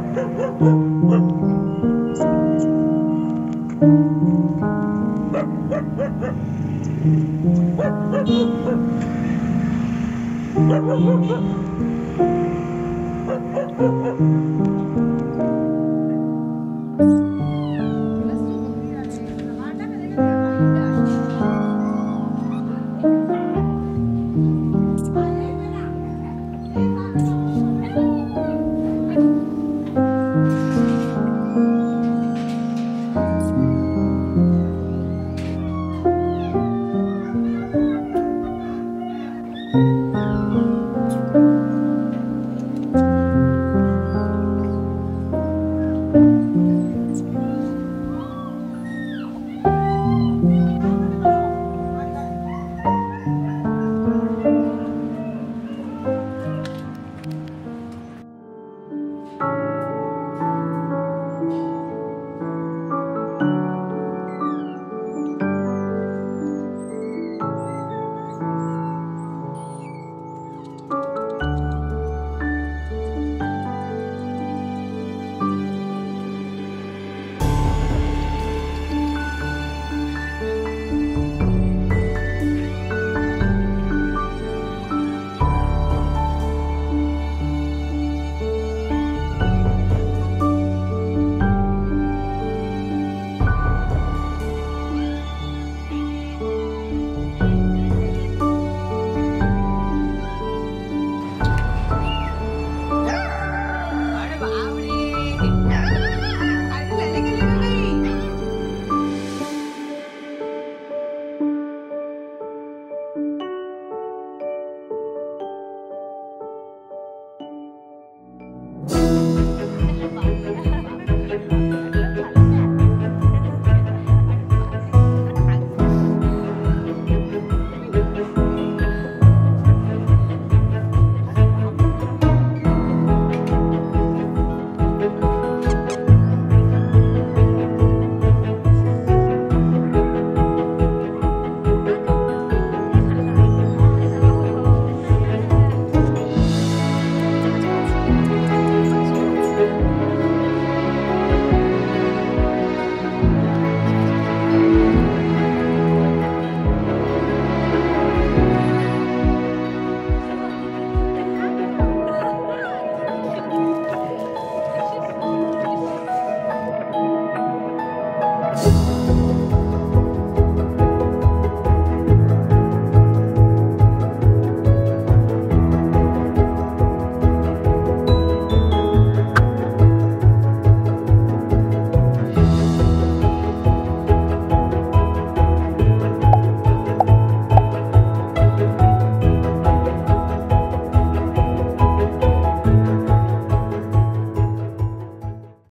What?